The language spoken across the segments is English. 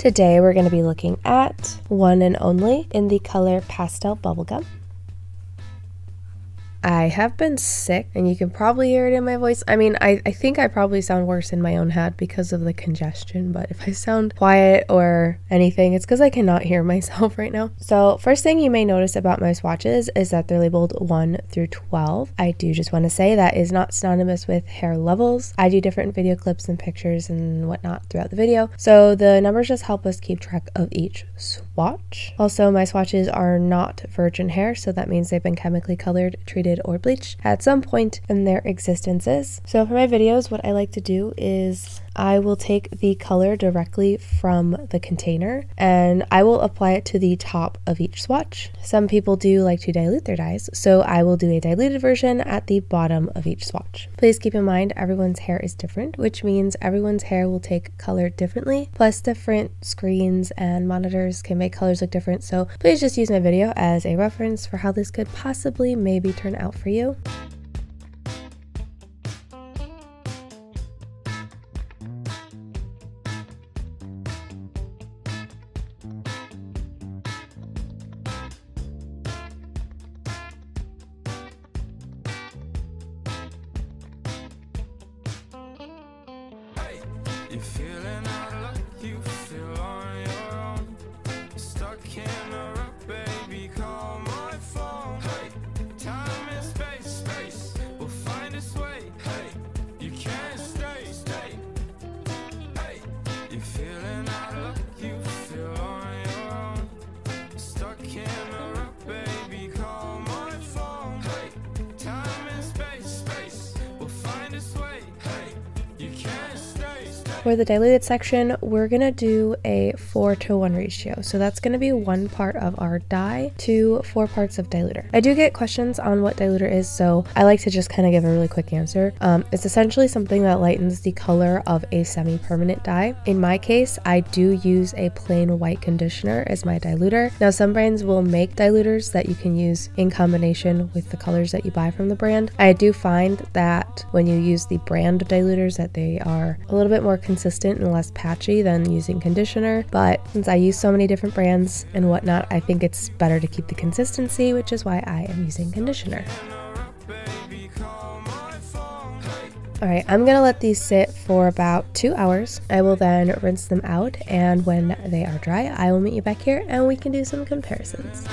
Today we're going to be looking at one and only in the color Pastel Bubblegum. I have been sick, and you can probably hear it in my voice. I mean, I, I think I probably sound worse in my own head because of the congestion, but if I sound quiet or anything, it's because I cannot hear myself right now. So, first thing you may notice about my swatches is that they're labeled 1 through 12. I do just want to say that is not synonymous with hair levels. I do different video clips and pictures and whatnot throughout the video, so the numbers just help us keep track of each swatch. Also, my swatches are not virgin hair, so that means they've been chemically colored, treated or bleached at some point in their existences. So for my videos, what I like to do is I will take the color directly from the container and I will apply it to the top of each swatch. Some people do like to dilute their dyes, so I will do a diluted version at the bottom of each swatch. Please keep in mind everyone's hair is different, which means everyone's hair will take color differently, plus different screens and monitors can make colors look different, so please just use my video as a reference for how this could possibly maybe turn out for you. If feel it. For the diluted section, we're going to do a 4 to 1 ratio. So that's going to be one part of our dye to four parts of diluter. I do get questions on what diluter is, so I like to just kind of give a really quick answer. Um, it's essentially something that lightens the color of a semi-permanent dye. In my case, I do use a plain white conditioner as my diluter. Now some brands will make diluters that you can use in combination with the colors that you buy from the brand. I do find that when you use the brand diluters that they are a little bit more consistent and less patchy than using conditioner. But since I use so many different brands and whatnot, I think it's better to keep the consistency, which is why I am using conditioner. Alright, I'm gonna let these sit for about two hours. I will then rinse them out, and when they are dry, I will meet you back here and we can do some comparisons.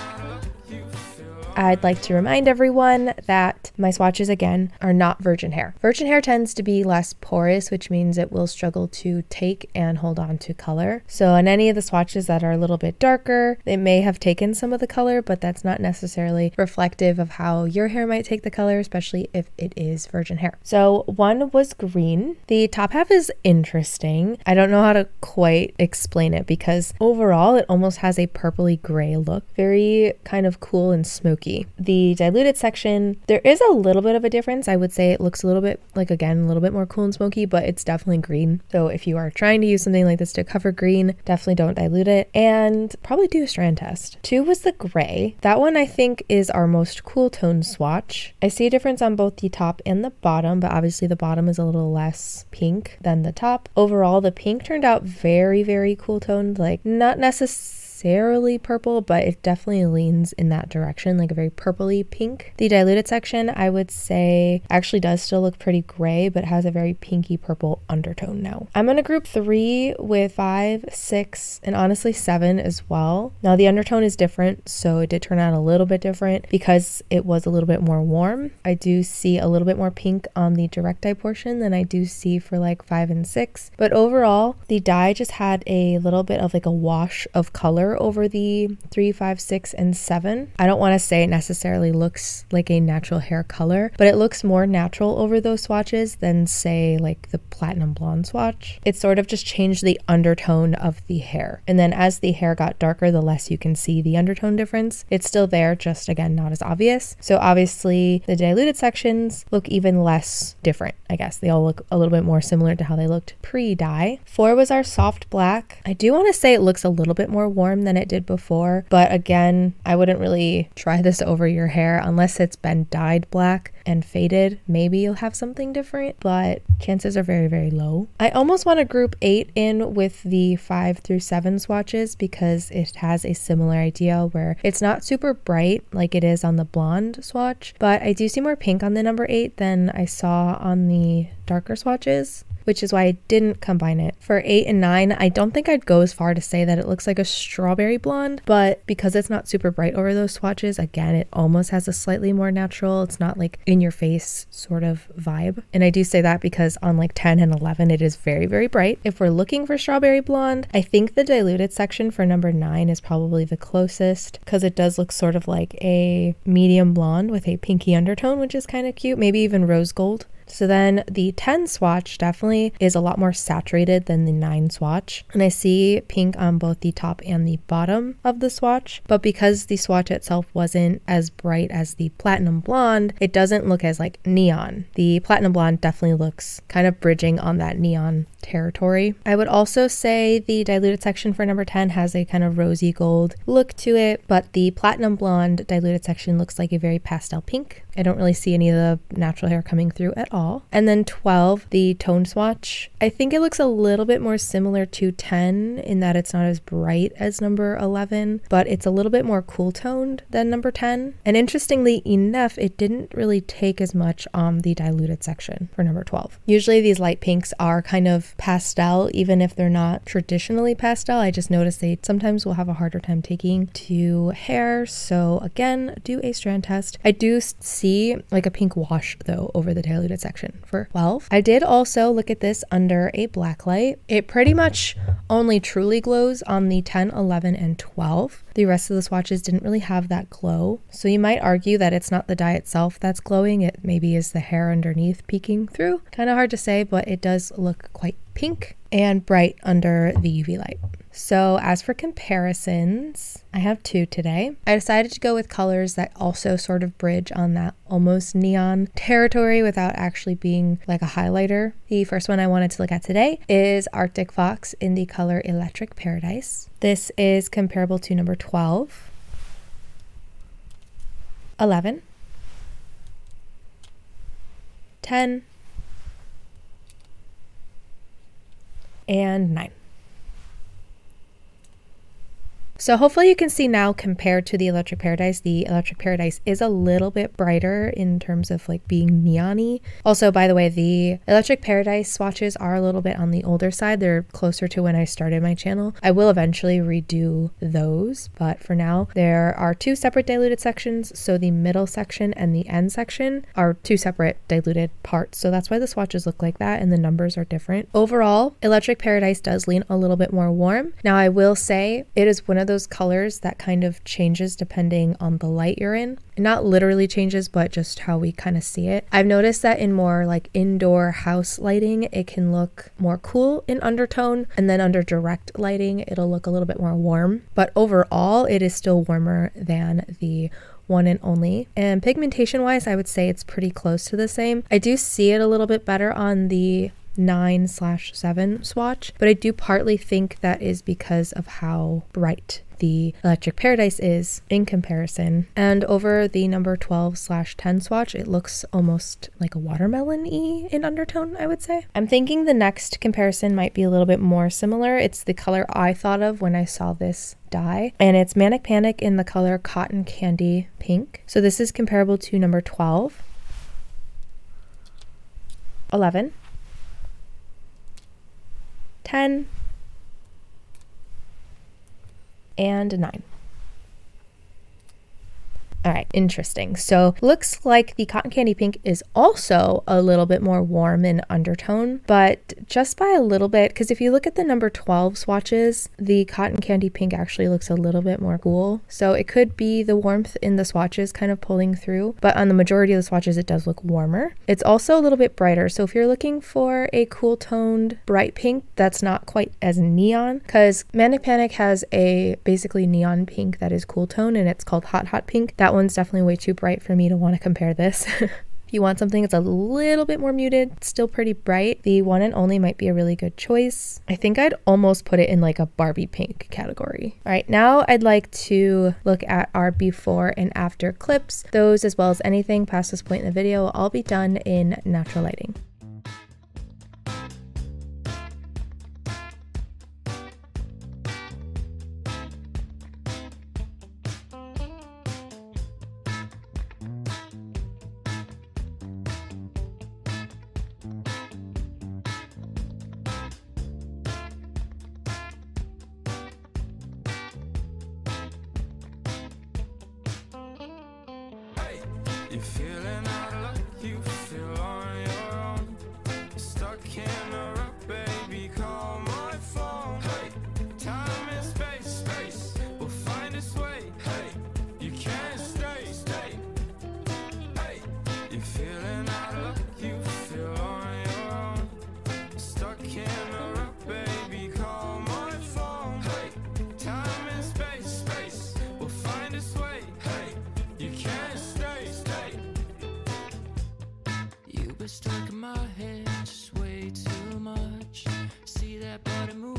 I'd like to remind everyone that my swatches again are not virgin hair. Virgin hair tends to be less porous, which means it will struggle to take and hold on to color. So on any of the swatches that are a little bit darker, it may have taken some of the color, but that's not necessarily reflective of how your hair might take the color, especially if it is virgin hair. So one was green. The top half is interesting. I don't know how to quite explain it because overall it almost has a purpley gray look. Very kind of cool and smoky the diluted section, there is a little bit of a difference. I would say it looks a little bit like, again, a little bit more cool and smoky, but it's definitely green. So if you are trying to use something like this to cover green, definitely don't dilute it and probably do a strand test. Two was the gray. That one I think is our most cool tone swatch. I see a difference on both the top and the bottom, but obviously the bottom is a little less pink than the top. Overall, the pink turned out very, very cool toned, like not necessarily necessarily purple, but it definitely leans in that direction, like a very purpley pink. The diluted section, I would say, actually does still look pretty gray, but has a very pinky purple undertone now. I'm gonna group three with five, six, and honestly seven as well. Now the undertone is different, so it did turn out a little bit different because it was a little bit more warm. I do see a little bit more pink on the direct dye portion than I do see for like five and six, but overall, the dye just had a little bit of like a wash of color over the three, five, six, and seven. I don't want to say it necessarily looks like a natural hair color, but it looks more natural over those swatches than say like the platinum blonde swatch. It sort of just changed the undertone of the hair. And then as the hair got darker, the less you can see the undertone difference. It's still there, just again, not as obvious. So obviously the diluted sections look even less different, I guess. They all look a little bit more similar to how they looked pre-dye. Four was our soft black. I do want to say it looks a little bit more warm than it did before. But again, I wouldn't really try this over your hair unless it's been dyed black and faded. Maybe you'll have something different, but chances are very, very low. I almost want to group eight in with the five through seven swatches because it has a similar idea where it's not super bright like it is on the blonde swatch, but I do see more pink on the number eight than I saw on the darker swatches which is why I didn't combine it. For 8 and 9, I don't think I'd go as far to say that it looks like a strawberry blonde, but because it's not super bright over those swatches, again, it almost has a slightly more natural, it's not like in your face sort of vibe. And I do say that because on like 10 and 11, it is very, very bright. If we're looking for strawberry blonde, I think the diluted section for number 9 is probably the closest because it does look sort of like a medium blonde with a pinky undertone, which is kind of cute, maybe even rose gold. So then the 10 swatch definitely is a lot more saturated than the 9 swatch. And I see pink on both the top and the bottom of the swatch. But because the swatch itself wasn't as bright as the platinum blonde, it doesn't look as like neon. The platinum blonde definitely looks kind of bridging on that neon territory. I would also say the diluted section for number 10 has a kind of rosy gold look to it, but the platinum blonde diluted section looks like a very pastel pink. I don't really see any of the natural hair coming through at all. And then 12, the tone swatch, I think it looks a little bit more similar to 10 in that it's not as bright as number 11, but it's a little bit more cool toned than number 10. And interestingly enough, it didn't really take as much on the diluted section for number 12. Usually these light pinks are kind of pastel, even if they're not traditionally pastel. I just noticed they sometimes will have a harder time taking to hair. So again, do a strand test. I do see like a pink wash though over the diluted section for 12. I did also look at this under a black light. It pretty much only truly glows on the 10, 11, and 12. The rest of the swatches didn't really have that glow. So you might argue that it's not the dye itself that's glowing, it maybe is the hair underneath peeking through. Kind of hard to say, but it does look quite pink and bright under the UV light. So as for comparisons, I have two today. I decided to go with colors that also sort of bridge on that almost neon territory without actually being like a highlighter. The first one I wanted to look at today is Arctic Fox in the color Electric Paradise. This is comparable to number 12, 11, 10, and 9. So hopefully you can see now compared to the Electric Paradise, the Electric Paradise is a little bit brighter in terms of like being neon-y. Also, by the way, the Electric Paradise swatches are a little bit on the older side. They're closer to when I started my channel. I will eventually redo those, but for now, there are two separate diluted sections. So the middle section and the end section are two separate diluted parts. So that's why the swatches look like that and the numbers are different. Overall, Electric Paradise does lean a little bit more warm. Now, I will say it is one of those colors that kind of changes depending on the light you're in. Not literally changes, but just how we kind of see it. I've noticed that in more like indoor house lighting, it can look more cool in undertone, and then under direct lighting, it'll look a little bit more warm. But overall, it is still warmer than the one and only. And pigmentation wise, I would say it's pretty close to the same. I do see it a little bit better on the 9 slash 7 swatch, but I do partly think that is because of how bright the Electric Paradise is in comparison. And over the number 12 slash 10 swatch, it looks almost like a watermelon y in undertone, I would say. I'm thinking the next comparison might be a little bit more similar. It's the color I thought of when I saw this dye, and it's Manic Panic in the color Cotton Candy Pink. So this is comparable to number 12, 11, 10, and 9. All right, interesting. So looks like the cotton candy pink is also a little bit more warm in undertone, but just by a little bit, because if you look at the number 12 swatches, the cotton candy pink actually looks a little bit more cool. So it could be the warmth in the swatches kind of pulling through, but on the majority of the swatches, it does look warmer. It's also a little bit brighter. So if you're looking for a cool toned bright pink that's not quite as neon, because Manic Panic has a basically neon pink that is cool tone and it's called Hot Hot Pink. That one's definitely way too bright for me to want to compare this. If you want something that's a little bit more muted, still pretty bright, the one and only might be a really good choice. I think I'd almost put it in like a Barbie pink category. All right, now I'd like to look at our before and after clips. Those as well as anything past this point in the video will all be done in natural lighting. You're feeling that body move,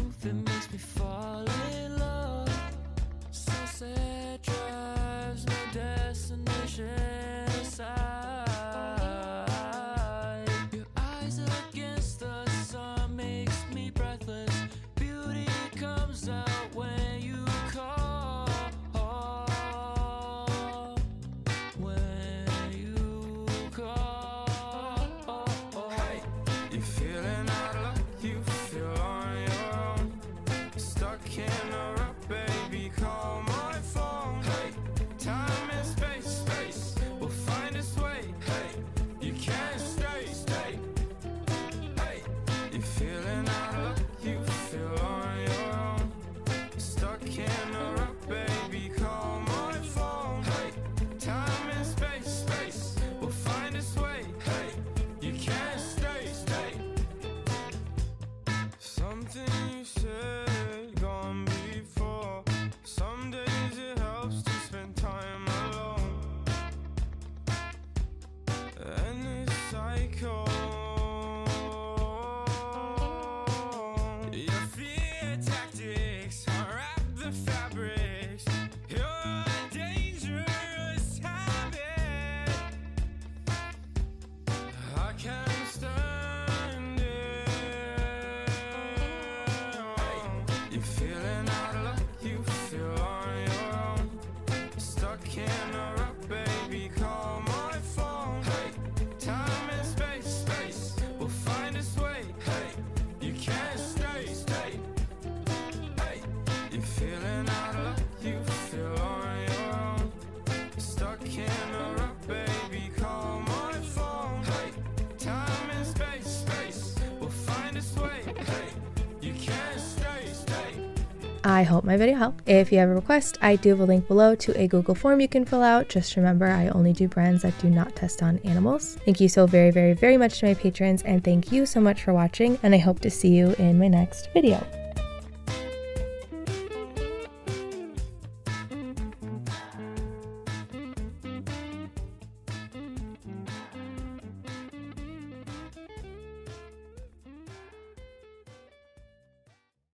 I hope my video helped. If you have a request, I do have a link below to a Google form you can fill out. Just remember, I only do brands that do not test on animals. Thank you so very, very, very much to my patrons, and thank you so much for watching, and I hope to see you in my next video.